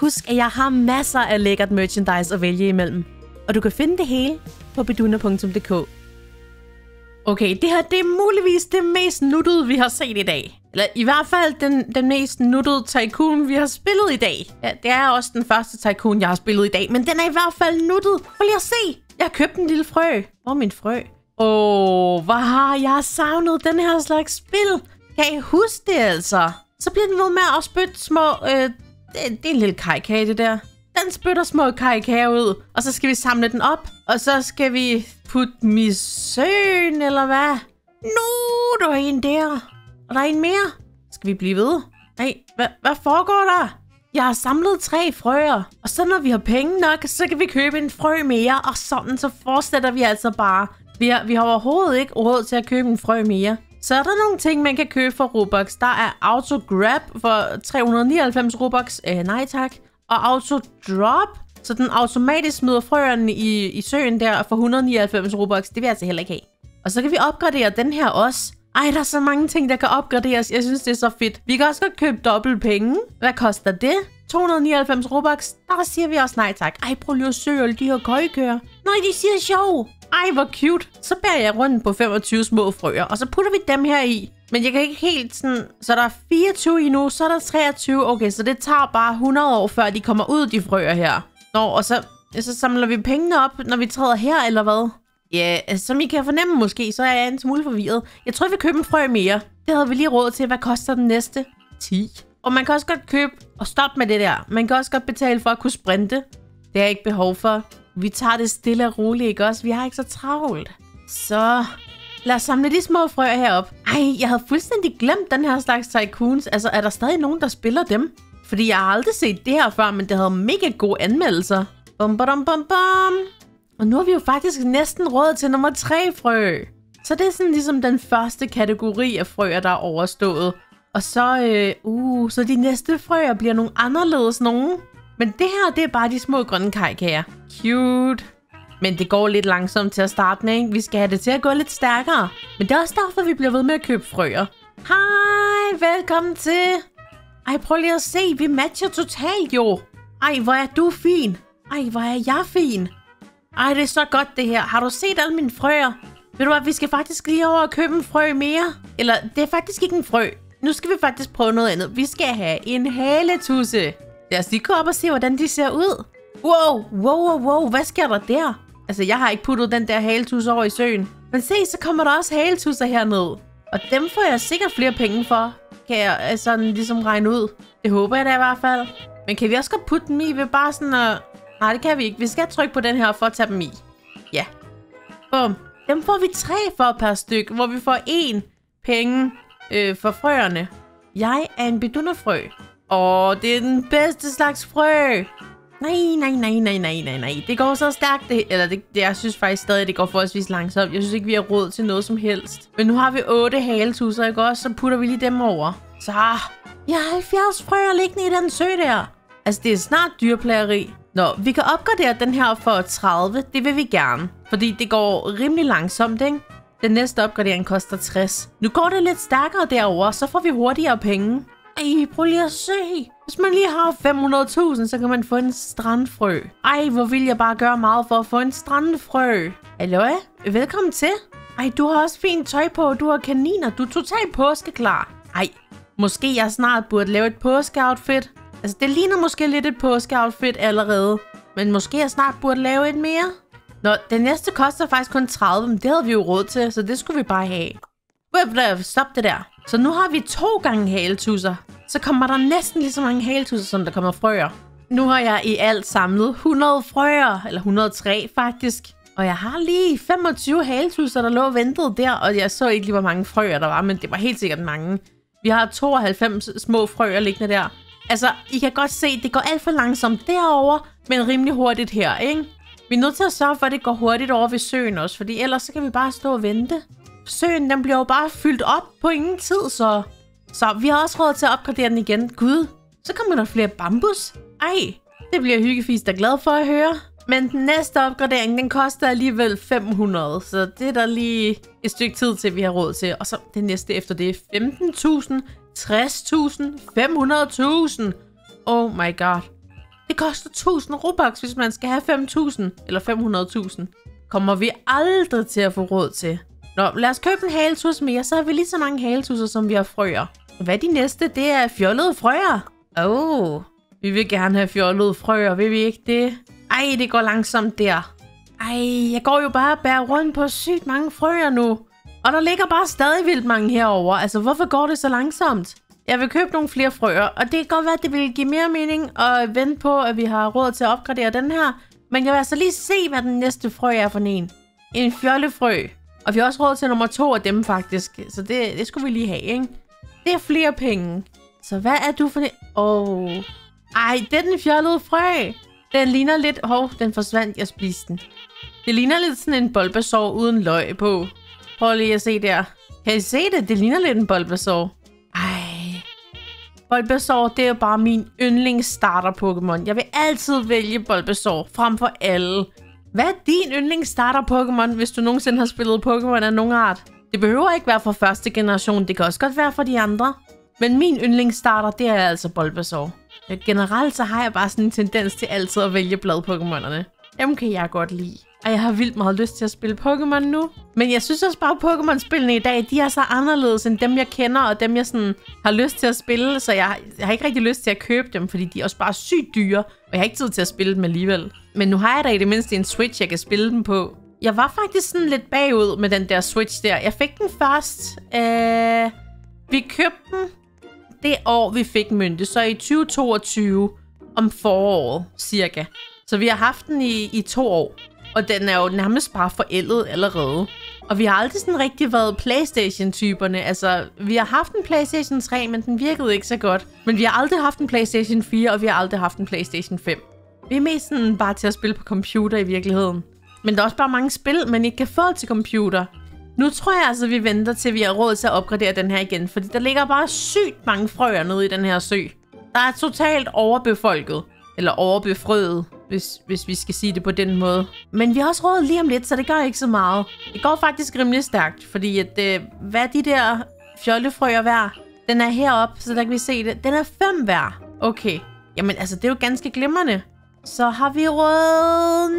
Husk, at jeg har masser af lækkert merchandise at vælge imellem. Og du kan finde det hele på beduna.dk. Okay, det her det er muligvis det mest nuttede, vi har set i dag. Eller i hvert fald den, den mest nuttede tycoon, vi har spillet i dag. Ja, det er også den første tycoon, jeg har spillet i dag, men den er i hvert fald nuttet. Prøv lige at se. Jeg har købt en lille frø. Hvor er min frø? Åh, oh, hvor har jeg savnet den her slags spil. Kan I huske det altså? Så bliver den ved med at spytte små... Øh, det, det er en lille kajkage, det der. Den spytter små kajkager ud, og så skal vi samle den op, og så skal vi putte dem i søen, eller hvad? Nu, der er en der. Og der er en mere. Skal vi blive ved? Nej, hvad, hvad foregår der? Jeg har samlet tre frøer, og så når vi har penge nok, så kan vi købe en frø mere, og sådan så fortsætter vi altså bare. Vi har, vi har overhovedet ikke råd til at købe en frø mere. Så er der nogle ting, man kan købe for Robux. Der er Auto Grab for 399 Robux. Øh, nej tak. Og Auto Drop, så den automatisk smider frøerne i, i søen der for 199 Robux. Det vil jeg altså heller ikke have. Og så kan vi opgradere den her også. Ej, der er så mange ting, der kan opgraderes. Jeg synes, det er så fedt. Vi kan også godt købe dobbelt penge. Hvad koster det? 299 Robux. Der siger vi også nej tak. Ej, prøv lige at søge alle de her køjekører. Nej, de siger sjov. Ej, hvor cute. Så bærer jeg rundt på 25 små frøer, og så putter vi dem her i. Men jeg kan ikke helt sådan... Så der er 24 i nu, så er der 23. Okay, så det tager bare 100 år, før de kommer ud, de frøer her. Nå, og så, så samler vi pengene op, når vi træder her, eller hvad? Ja, yeah, som I kan fornemme måske, så er jeg en smule forvirret. Jeg tror, vi køber en frø mere. Det havde vi lige råd til. Hvad koster den næste? 10. Og man kan også godt købe... Og stop med det der. Man kan også godt betale for at kunne sprinte. Det har jeg ikke behov for. Vi tager det stille og roligt, ikke også? Vi har ikke så travlt. Så lad os samle de små frøer herop. Ej, jeg havde fuldstændig glemt den her slags tycoons. Altså, er der stadig nogen, der spiller dem? Fordi jeg har aldrig set det her før, men det havde mega gode anmeldelser. Bum, bum, bum, bum. Og nu har vi jo faktisk næsten råd til nummer 3 frø. Så det er sådan ligesom den første kategori af frøer, der er overstået. Og så, øh, uh, så de næste frøer bliver nogle anderledes nogen. Men det her, det er bare de små grønne kajkager. Cute. Men det går lidt langsomt til at starte med, ikke? Vi skal have det til at gå lidt stærkere. Men det er også derfor, vi bliver ved med at købe frøer. Hej, velkommen til. Ej, prøv lige at se, vi matcher totalt jo. Ej, hvor er du fin. Ej, hvor er jeg fin. Ej, det er så godt det her. Har du set alle mine frøer? Ved du hvad, vi skal faktisk lige over og købe en frø mere. Eller, det er faktisk ikke en frø. Nu skal vi faktisk prøve noget andet. Vi skal have en haletusse. Lad os lige gå op og se, hvordan de ser ud. Wow, wow, wow, wow. Hvad sker der der? Altså, jeg har ikke puttet den der haletus over i søen. Men se, så kommer der også haletusser herned. Og dem får jeg sikkert flere penge for. Kan jeg øh, sådan ligesom regne ud. Det håber jeg da i hvert fald. Men kan vi også godt putte dem i ved bare sådan at... Nej, det kan vi ikke. Vi skal trykke på den her for at tage dem i. Ja. Bum. Dem får vi tre for per styk, hvor vi får én penge øh, for frøerne. Jeg er en bedunderfrø. Åh, det er den bedste slags frø. Nej, nej, nej, nej, nej, nej, nej. Det går så stærkt, det, eller det, det, jeg synes faktisk stadig, det går forholdsvis langsomt. Jeg synes ikke, vi har råd til noget som helst. Men nu har vi otte haletusser, ikke også? Så putter vi lige dem over. Så, ah, jeg har 70 frøer liggende i den sø der. Altså, det er snart dyrplageri. Nå, vi kan opgradere den her for 30. Det vil vi gerne. Fordi det går rimelig langsomt, ikke? Den næste opgradering koster 60. Nu går det lidt stærkere derover, så får vi hurtigere penge. Ej, prøv lige at se. Hvis man lige har 500.000, så kan man få en strandfrø. Ej, hvor vil jeg bare gøre meget for at få en strandfrø. Hallo, velkommen til. Ej, du har også fint tøj på, du har kaniner, du er totalt påskeklar. Ej, måske jeg snart burde lave et påskeoutfit. Altså, det ligner måske lidt et påskeoutfit allerede. Men måske jeg snart burde lave et mere. Nå, den næste koster faktisk kun 30, men det havde vi jo råd til, så det skulle vi bare have. Stop det der. Så nu har vi to gange haletusser. Så kommer der næsten lige så mange haletusser, som der kommer frøer. Nu har jeg i alt samlet 100 frøer, eller 103 faktisk. Og jeg har lige 25 haletusser, der lå og ventede der, og jeg så ikke lige, hvor mange frøer der var, men det var helt sikkert mange. Vi har 92 små frøer liggende der. Altså, I kan godt se, det går alt for langsomt derover, men rimelig hurtigt her, ikke? Vi er nødt til at sørge for, at det går hurtigt over ved søen også, fordi ellers så kan vi bare stå og vente. Søen, den bliver jo bare fyldt op på ingen tid, så... Så vi har også råd til at opgradere den igen. Gud, så kommer der flere bambus. Ej, det bliver hyggefis der glad for at høre. Men den næste opgradering, den koster alligevel 500, så det er der lige et stykke tid til, vi har råd til. Og så det næste efter det er 15.000, 60.000, 500.000. Oh my god. Det koster 1000 Robux, hvis man skal have 5000 eller 500.000. Kommer vi aldrig til at få råd til. Nå, lad os købe en haletus mere, så har vi lige så mange haletusser, som vi har frøer. Hvad er de næste? Det er fjollede frøer. Oh, vi vil gerne have fjollede frøer, vil vi ikke det? Ej, det går langsomt der. Ej, jeg går jo bare og bærer rundt på sygt mange frøer nu. Og der ligger bare stadig vildt mange herover. Altså, hvorfor går det så langsomt? Jeg vil købe nogle flere frøer, og det kan godt være, at det vil give mere mening at vente på, at vi har råd til at opgradere den her. Men jeg vil altså lige se, hvad den næste frø er for en. En fjollefrø. Og vi har også råd til nummer to af dem faktisk. Så det, det skulle vi lige have, ikke? Det er flere penge. Så hvad er du for det? Åh. Oh. Ej, det er den fjollede frø. Den ligner lidt... Hov, oh, den forsvandt. Jeg spiste den. Det ligner lidt sådan en bolbasår uden løg på. Prøv lige at se der. Kan I se det? Det ligner lidt en bolbasår. Ej. Bulbasaur, det er jo bare min yndlings starter Pokémon. Jeg vil altid vælge Bulbasaur frem for alle. Hvad er din yndlingsstarter Pokémon, hvis du nogensinde har spillet Pokémon af nogen art? Det behøver ikke være fra første generation, det kan også godt være fra de andre. Men min yndlingsstarter, det er altså Bulbasaur. Generelt så har jeg bare sådan en tendens til altid at vælge blad-Pokémonerne. Dem kan jeg godt lide. Og jeg har vildt meget lyst til at spille Pokémon nu. Men jeg synes også bare, at Pokémon-spillene i dag, de er så anderledes end dem, jeg kender, og dem, jeg sådan har lyst til at spille. Så jeg, jeg har ikke rigtig lyst til at købe dem, fordi de er også bare sygt dyre, og jeg har ikke tid til at spille dem alligevel. Men nu har jeg da i det mindste en Switch, jeg kan spille dem på. Jeg var faktisk sådan lidt bagud med den der Switch der. Jeg fik den først. Øh, vi købte den det år, vi fik mynte, så i 2022 om foråret cirka. Så vi har haft den i, i to år. Og den er jo nærmest bare forældet allerede. Og vi har aldrig sådan rigtig været Playstation-typerne. Altså, vi har haft en Playstation 3, men den virkede ikke så godt. Men vi har aldrig haft en Playstation 4, og vi har aldrig haft en Playstation 5. Vi er mest sådan bare til at spille på computer i virkeligheden. Men der er også bare mange spil, man ikke kan få til computer. Nu tror jeg altså, vi venter til, vi har råd til at opgradere den her igen. Fordi der ligger bare sygt mange frøer nede i den her sø. Der er totalt overbefolket. Eller overbefrøet hvis, hvis vi skal sige det på den måde. Men vi har også råd lige om lidt, så det gør ikke så meget. Det går faktisk rimelig stærkt, fordi at, øh, hvad er de der fjollefrøer værd? Den er heroppe, så der kan vi se det. Den er fem værd. Okay. Jamen altså, det er jo ganske glimrende. Så har vi råd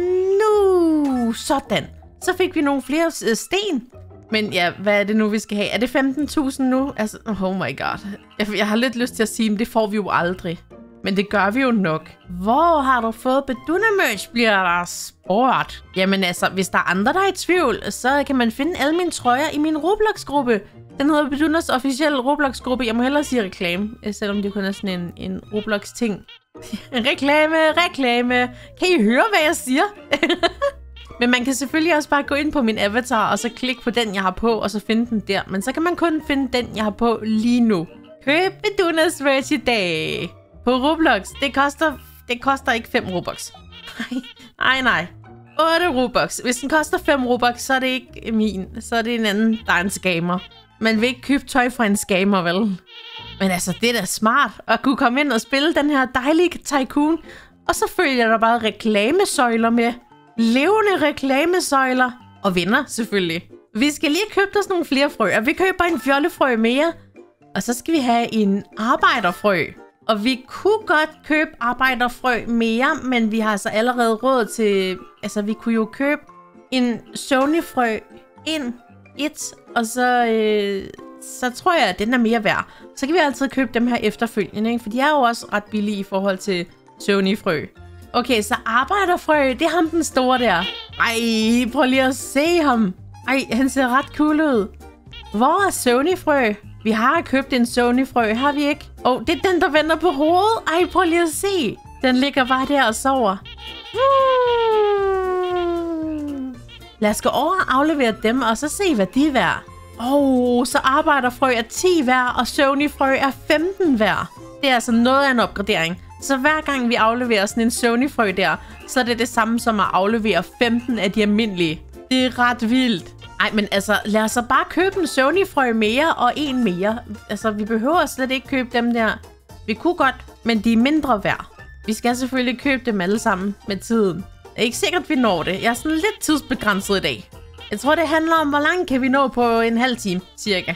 nu. Sådan. Så fik vi nogle flere øh, sten. Men ja, hvad er det nu, vi skal have? Er det 15.000 nu? Altså, oh my god. Jeg, jeg har lidt lyst til at sige, men det får vi jo aldrig. Men det gør vi jo nok. Hvor har du fået Bedunna-merch, bliver der spurgt. Jamen altså, hvis der er andre, der er i tvivl, så kan man finde alle mine trøjer i min Roblox-gruppe. Den hedder Bedunas officielle Roblox-gruppe. Jeg må hellere sige reklame, øh, selvom det kun er sådan en, en Roblox-ting. reklame, reklame. Kan I høre, hvad jeg siger? Men man kan selvfølgelig også bare gå ind på min avatar, og så klikke på den, jeg har på, og så finde den der. Men så kan man kun finde den, jeg har på lige nu. Køb Bedunnas merch i dag på Roblox. Det koster, det koster ikke 5 Robux. Nej, nej, nej. 8 Robux. Hvis den koster 5 Robux, så er det ikke min. Så er det en anden, der er en scammer. Man vil ikke købe tøj fra en scammer, vel? Men altså, det er da smart at kunne komme ind og spille den her dejlige tycoon. Og så følger der bare reklamesøjler med. Levende reklamesøjler. Og vinder, selvfølgelig. Vi skal lige købe os nogle flere frøer. Vi køber en fjollefrø mere. Og så skal vi have en arbejderfrø. Og vi kunne godt købe arbejderfrø mere, men vi har altså allerede råd til... Altså, vi kunne jo købe en Sony-frø ind et, og så, øh, så tror jeg, at den er mere værd. Så kan vi altid købe dem her efterfølgende, ikke? for de er jo også ret billige i forhold til Sony-frø. Okay, så arbejderfrø, det er ham den store der. Ej, prøv lige at se ham. Ej, han ser ret cool ud. Hvor er Sony-frø? Vi har købt en Sony-frø, har vi ikke? Åh, oh, det er den, der vender på hovedet. Ej, prøv lige at se. Den ligger bare der og sover. Lad os gå over og aflevere dem, og så se, hvad de er værd. Åh, oh, så arbejder frø er 10 værd, og Sony-frø er 15 værd. Det er altså noget af en opgradering. Så hver gang vi afleverer sådan en Sony-frø der, så er det det samme som at aflevere 15 af de almindelige. Det er ret vildt. Ej, men altså, lad os så bare købe en Sony-frø mere og en mere. Altså, vi behøver slet ikke købe dem der. Vi kunne godt, men de er mindre værd. Vi skal selvfølgelig købe dem alle sammen med tiden. Er ikke sikkert, vi når det. Jeg er sådan lidt tidsbegrænset i dag. Jeg tror, det handler om, hvor langt kan vi nå på en halv time, cirka.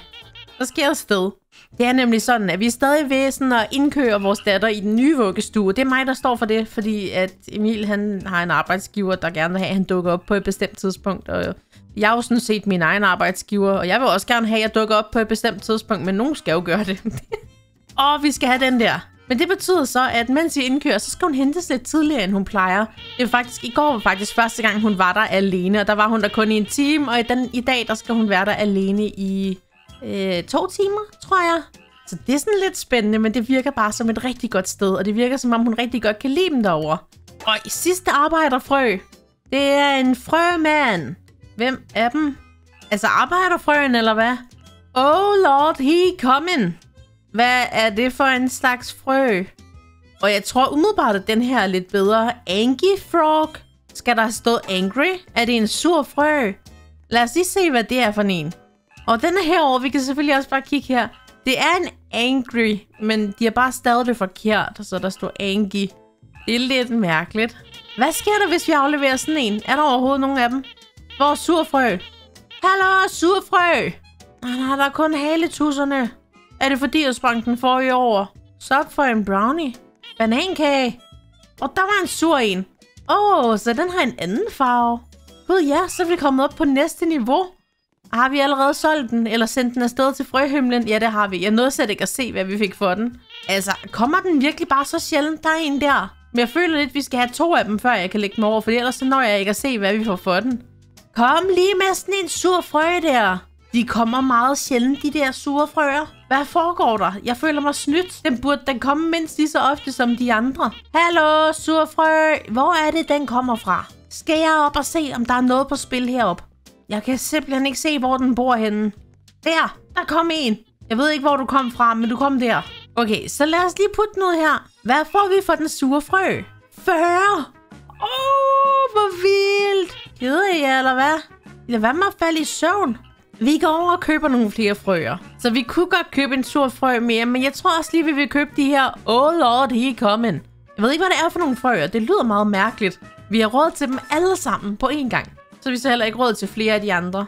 Så skal jeg sted. Det er nemlig sådan, at vi er stadig ved sådan at indkøre vores datter i den nye vuggestue. Det er mig, der står for det, fordi at Emil han har en arbejdsgiver, der gerne vil have, at han dukker op på et bestemt tidspunkt. Og jeg har jo sådan set min egen arbejdsgiver, og jeg vil også gerne have, at jeg dukker op på et bestemt tidspunkt, men nogen skal jo gøre det. og vi skal have den der. Men det betyder så, at mens I indkører, så skal hun hentes lidt tidligere, end hun plejer. Det var faktisk, I går var faktisk første gang, hun var der alene, og der var hun der kun i en time, og i, den, i dag, der skal hun være der alene i øh, to timer, tror jeg. Så det er sådan lidt spændende, men det virker bare som et rigtig godt sted, og det virker som om, hun rigtig godt kan lide dem derovre. Og i sidste arbejderfrø, det er en frømand. Hvem er dem? Altså arbejderfrøen, eller hvad? Oh lord, he coming. Hvad er det for en slags frø? Og jeg tror umiddelbart, at den her er lidt bedre. Angry Frog. Skal der stå angry? Er det en sur frø? Lad os lige se, hvad det er for en. Og den er herovre. Vi kan selvfølgelig også bare kigge her. Det er en angry, men de har bare stadig det forkert, så der står angry. Det er lidt mærkeligt. Hvad sker der, hvis vi afleverer sådan en? Er der overhovedet nogen af dem? Hvor er surfrø? Hallo, surfrø! Nej, der er kun haletusserne. Er det fordi, jeg sprang den forrige over? Så for en brownie. Banankage. Og der var en sur en. Åh, oh, så den har en anden farve. Gud ja, så er vi kommet op på næste niveau. Har vi allerede solgt den, eller sendt den afsted til frøhymlen? Ja, det har vi. Jeg nåede slet ikke at se, hvad vi fik for den. Altså, kommer den virkelig bare så sjældent? Der er en der. Men jeg føler lidt, at vi skal have to af dem, før jeg kan lægge dem over, for ellers så når jeg ikke at se, hvad vi får for den. Kom lige med sådan en sur frø der. De kommer meget sjældent, de der sure frøer. Hvad foregår der? Jeg føler mig snydt. Den burde den komme mindst lige så ofte som de andre. Hallo, surfrø. Hvor er det, den kommer fra? Skal jeg op og se, om der er noget på spil herop? Jeg kan simpelthen ikke se, hvor den bor henne. Der, der kom en. Jeg ved ikke, hvor du kom fra, men du kom der. Okay, så lad os lige putte noget her. Hvad får vi for den sure frø? 40! Åh, oh, hvor vildt! Keder I, eller hvad? Lad være med at falde i søvn. Vi går over og køber nogle flere frøer. Så vi kunne godt købe en sur frø mere, men jeg tror også lige, vi vil købe de her Oh Lord, he coming. Jeg ved ikke, hvad det er for nogle frøer. Det lyder meget mærkeligt. Vi har råd til dem alle sammen på én gang. Så vi så heller ikke råd til flere af de andre.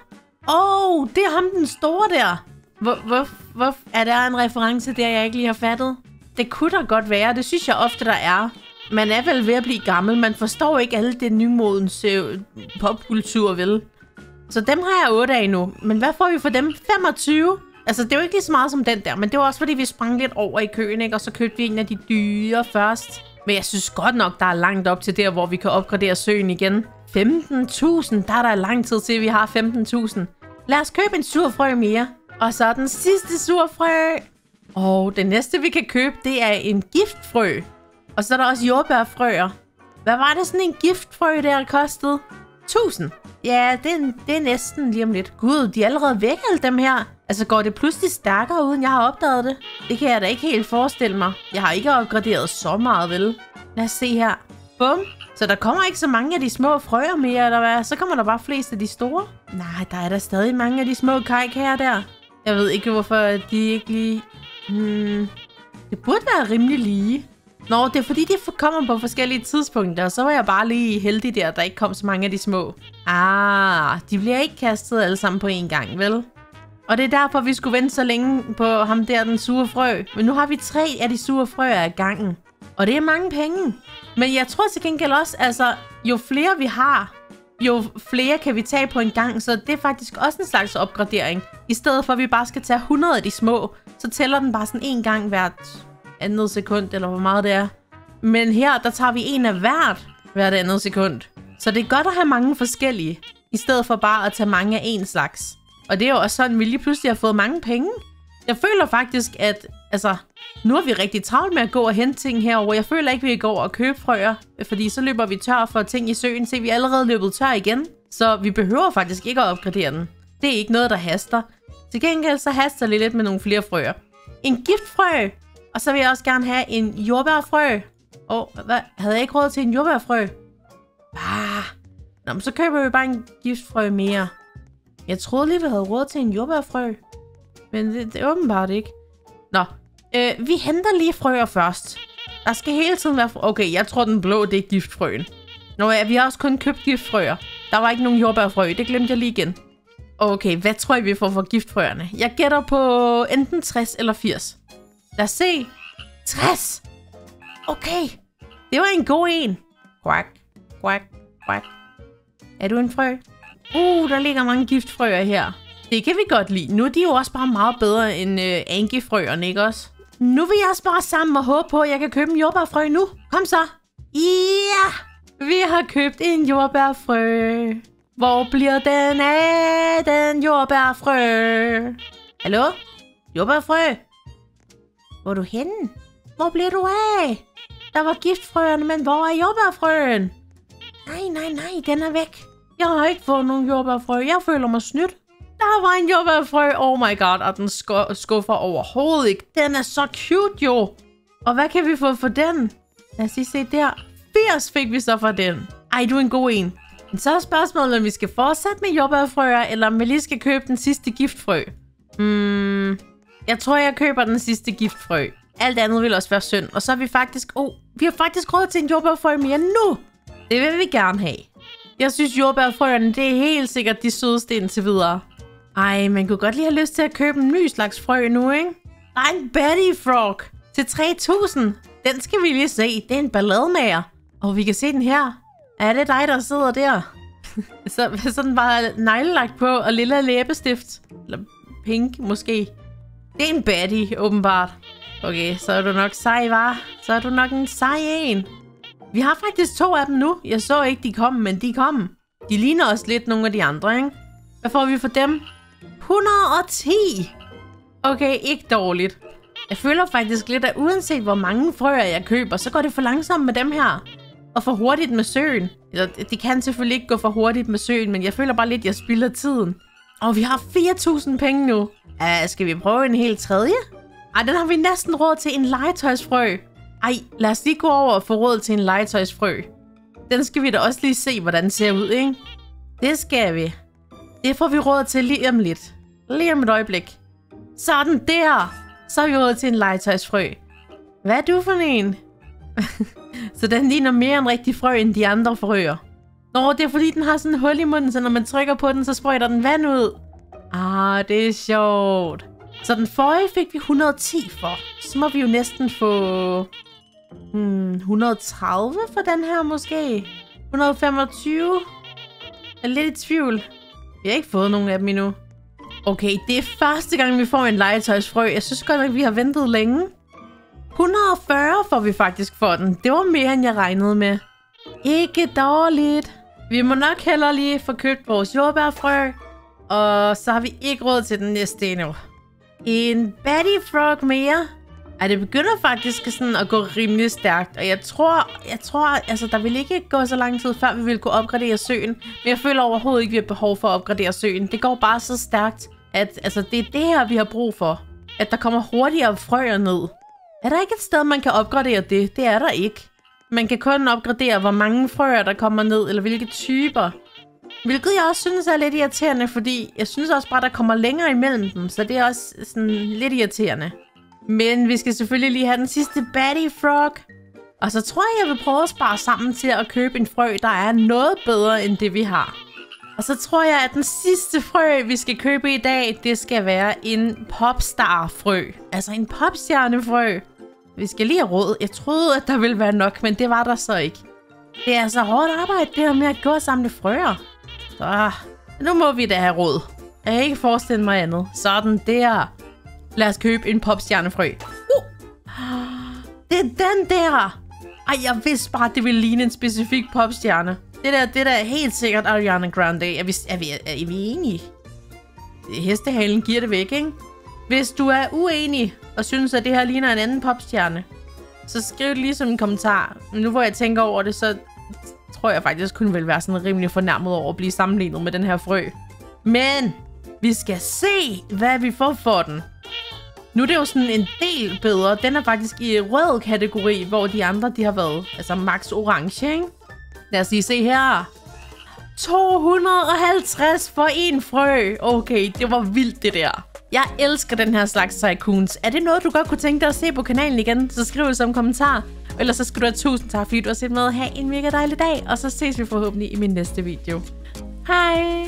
Åh, oh, det er ham den store der. Hvor, hvor, hvor er der en reference der, jeg ikke lige har fattet? Det kunne da godt være. Det synes jeg ofte, der er. Man er vel ved at blive gammel. Man forstår ikke alle det nymodens øh, popkultur, vel? Så dem har jeg 8 af nu. Men hvad får vi for dem? 25? Altså, det er jo ikke lige så meget som den der, men det var også, fordi vi sprang lidt over i køen, ikke? Og så købte vi en af de dyre først. Men jeg synes godt nok, der er langt op til der, hvor vi kan opgradere søen igen. 15.000, der er der lang tid til, at vi har 15.000. Lad os købe en surfrø mere. Og så den sidste surfrø. Og det næste, vi kan købe, det er en giftfrø. Og så er der også jordbærfrøer. Hvad var det sådan en giftfrø, der kostede? 1000. Ja, det er, det er næsten lige om lidt. Gud, de er allerede væk alle dem her. Altså, går det pludselig stærkere, uden jeg har opdaget det? Det kan jeg da ikke helt forestille mig. Jeg har ikke opgraderet så meget, vel? Lad os se her. Bum. Så der kommer ikke så mange af de små frøer mere, eller hvad? Så kommer der bare flest af de store. Nej, der er der stadig mange af de små kajk her der. Jeg ved ikke, hvorfor de ikke lige... Hmm. Det burde være rimelig lige. Nå, det er fordi, de kommer på forskellige tidspunkter, og så var jeg bare lige heldig der, at der ikke kom så mange af de små. Ah, de bliver ikke kastet alle sammen på én gang, vel? Og det er derfor, vi skulle vente så længe på ham der, den sure frø. Men nu har vi tre af de sure frøer af gangen. Og det er mange penge. Men jeg tror til gengæld også, altså, jo flere vi har, jo flere kan vi tage på en gang. Så det er faktisk også en slags opgradering. I stedet for, at vi bare skal tage 100 af de små, så tæller den bare sådan en gang hvert andet sekund, eller hvor meget det er. Men her, der tager vi en af hvert, hvert andet sekund. Så det er godt at have mange forskellige, i stedet for bare at tage mange af en slags. Og det er jo også sådan, vi lige pludselig har fået mange penge. Jeg føler faktisk, at altså, nu er vi rigtig travlt med at gå og hente ting herover. Jeg føler ikke, at vi går og købe frøer, fordi så løber vi tør for ting i søen. Se, vi er allerede løbet tør igen. Så vi behøver faktisk ikke at opgradere den. Det er ikke noget, der haster. Til gengæld så haster det lidt med nogle flere frøer. En giftfrø og så vil jeg også gerne have en jordbærfrø. Åh, oh, hvad? Havde jeg ikke råd til en jordbærfrø? Ah. Nå, men så køber vi bare en giftfrø mere. Jeg troede lige, vi havde råd til en jordbærfrø. Men det, det er åbenbart ikke. Nå, øh, vi henter lige frøer først. Der skal hele tiden være frø. Okay, jeg tror den blå, det er giftfrøen. Nå ja, vi har også kun købt giftfrøer. Der var ikke nogen jordbærfrø. Det glemte jeg lige igen. Okay, hvad tror jeg, vi får for giftfrøerne? Jeg gætter på enten 60 eller 80. Lad os se. 60! Okay, det var en god en. Quack, quack, quack. Er du en frø? Uh, der ligger mange giftfrøer her. Det kan vi godt lide. Nu er de jo også bare meget bedre end øh, angifrøerne, ikke også? Nu vil jeg også bare sammen og håbe på, at jeg kan købe en jordbærfrø nu. Kom så. Ja! Yeah! Vi har købt en jordbærfrø. Hvor bliver den af, den jordbærfrø? Hallo? Jordbærfrø? Hvor er du henne? Hvor blev du af? Der var giftfrøerne, men hvor er jordbærfrøen? Nej, nej, nej, den er væk. Jeg har ikke fået nogen jordbærfrø. Jeg føler mig snydt. Der var en jordbærfrø. Oh my god, og den skuffer overhovedet ikke. Den er så cute jo. Og hvad kan vi få for den? Lad os lige se der. 80 fik vi så for den. Ej, du er en god en. Men så er spørgsmålet, om vi skal fortsætte med jordbærfrøer, eller om vi lige skal købe den sidste giftfrø. Hmm, jeg tror, jeg køber den sidste giftfrø. Alt andet vil også være synd. Og så er vi faktisk... Oh, vi har faktisk råd til en jordbærfrø mere nu. Det vil vi gerne have. Jeg synes, jordbærfrøerne, det er helt sikkert de sødeste indtil videre. Ej, man kunne godt lige have lyst til at købe en ny slags frø nu, ikke? Der er en Betty Frog til 3000. Den skal vi lige se. Det er en ballademager. Og vi kan se den her. Er det dig, der sidder der? så sådan bare neglelagt på og lille læbestift. Eller pink, måske. Det er en Betty, åbenbart. Okay, så er du nok sej, var. Så er du nok en sej en. Vi har faktisk to af dem nu. Jeg så ikke, de kom, men de kom. De ligner også lidt nogle af de andre, ikke? Hvad får vi for dem? 110! Okay, ikke dårligt. Jeg føler faktisk lidt, at uanset hvor mange frøer jeg køber, så går det for langsomt med dem her. Og for hurtigt med søen. Eller, det kan selvfølgelig ikke gå for hurtigt med søen, men jeg føler bare lidt, at jeg spilder tiden. Og vi har 4.000 penge nu. Uh, skal vi prøve en helt tredje? Ej, den har vi næsten råd til en legetøjsfrø. Ej, lad os lige gå over og få råd til en legetøjsfrø. Den skal vi da også lige se, hvordan den ser ud, ikke? Det skal vi. Det får vi råd til lige om lidt. Lige om et øjeblik. Sådan der. Så har vi råd til en legetøjsfrø. Hvad er du for en? så den ligner mere en rigtig frø end de andre frøer. Nå, det er fordi, den har sådan en hul i munden, så når man trykker på den, så sprøjter den vand ud. Ah, det er sjovt. Så den forrige fik vi 110 for. Så må vi jo næsten få... Hmm, 130 for den her måske. 125. Jeg er lidt i tvivl. Vi har ikke fået nogen af dem endnu. Okay, det er første gang, vi får en legetøjsfrø. Jeg synes godt nok, vi har ventet længe. 140 får vi faktisk for den. Det var mere, end jeg regnede med. Ikke dårligt. Vi må nok heller lige få købt vores jordbærfrø. Og så har vi ikke råd til den næste endnu. En Betty Frog mere. Ej, det begynder faktisk sådan at gå rimelig stærkt. Og jeg tror, jeg tror, altså der vil ikke gå så lang tid, før vi vil kunne opgradere søen. Men jeg føler overhovedet ikke, vi har behov for at opgradere søen. Det går bare så stærkt, at altså, det er det her, vi har brug for. At der kommer hurtigere frøer ned. Er der ikke et sted, man kan opgradere det? Det er der ikke. Man kan kun opgradere, hvor mange frøer, der kommer ned, eller hvilke typer. Hvilket jeg også synes er lidt irriterende, fordi jeg synes også bare, der kommer længere imellem dem, så det er også sådan lidt irriterende. Men vi skal selvfølgelig lige have den sidste Batty Frog. Og så tror jeg, jeg vil prøve at spare sammen til at købe en frø, der er noget bedre end det, vi har. Og så tror jeg, at den sidste frø, vi skal købe i dag, det skal være en popstar-frø. Altså en popstjernefrø. Vi skal lige have råd. Jeg troede, at der ville være nok, men det var der så ikke. Det er altså hårdt arbejde, det her med at gå og samle frøer. Så nu må vi da have råd. Jeg kan ikke forestille mig andet. Sådan der. Lad os købe en popstjernefrø. Uh! Det er den der! Ej, jeg vidste bare, at det ville ligne en specifik popstjerne. Det der, det der er helt sikkert Ariana Grande. Er vi, er vi, er vi enige? Hestehalen giver det væk, ikke? Hvis du er uenig og synes, at det her ligner en anden popstjerne, så skriv det lige som en kommentar. Men nu hvor jeg tænker over det, så tror jeg faktisk kunne vel være sådan rimelig fornærmet over at blive sammenlignet med den her frø. Men vi skal se, hvad vi får for den. Nu er det jo sådan en del bedre. Den er faktisk i rød kategori, hvor de andre de har været altså max orange, ikke? Lad os lige se her. 250 for en frø. Okay, det var vildt det der. Jeg elsker den her slags tycoons. Er det noget, du godt kunne tænke dig at se på kanalen igen? Så skriv det som kommentar. Ellers så skal du have tusind tak, fordi du har set med. Ha' en mega dejlig dag, og så ses vi forhåbentlig i min næste video. Hej!